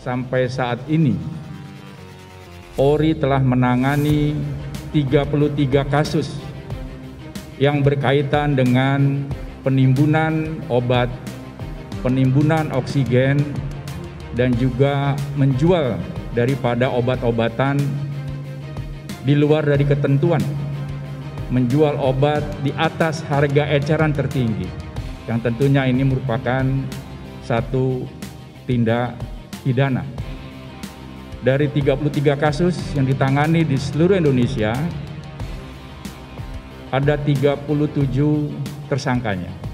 sampai saat ini Polri telah menangani 33 kasus yang berkaitan dengan penimbunan obat, penimbunan oksigen, dan juga menjual daripada obat-obatan di luar dari ketentuan, menjual obat di atas harga eceran tertinggi, yang tentunya ini merupakan satu tindak pidana. Dari 33 kasus yang ditangani di seluruh Indonesia, ada 37 tersangkanya.